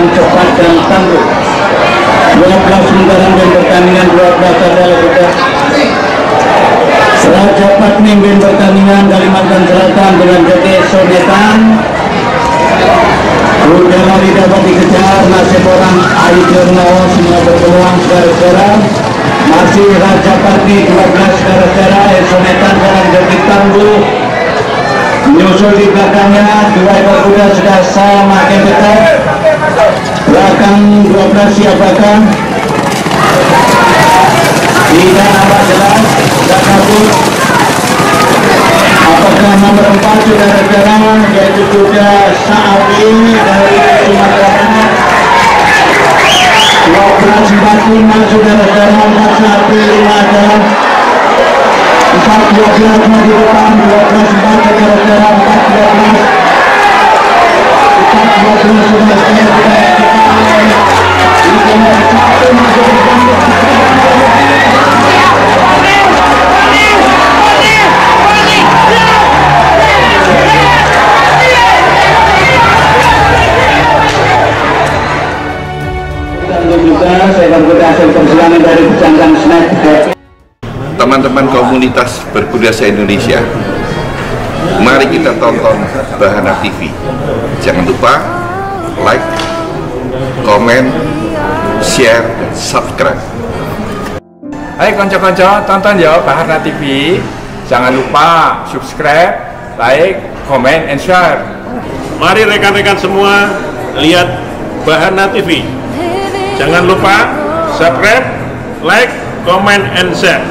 dan cepat dan tangguh. 12 menggalang dan pertandingan 12 adalah berkat Raja cepat memimpin pertandingan Kalimantan Selatan dengan JT Sonetan Udah lari dapat dikejar nasib orang Ayu Jernawa semua berpeluang segera-segera Masih Raja Parti 12 saudara-saudara Sonetan dalam detik tangguh. Menyusul di belakangnya dua ekor kuda sudah sama dekat belakang 12 siapakah tidak nampak jelas dan kabur apakah nomor 4 saudara-saudara yaitu kuda Sa'awi dari Sumatera Barat. 1245 saudara-saudara 41 adalah 4 12 di depan 12 4 saudara-saudara 4 12 4 12 saudara-saudara di saya dari snack teman-teman komunitas berkuda se-Indonesia mari kita tonton Bahana TV jangan lupa like komen share dan subscribe Hai konco-konco, tonton ya Bahana TV. Jangan lupa subscribe, like, comment, and share. Mari rekan-rekan semua lihat Bahana TV. Jangan lupa subscribe, like, comment, and share.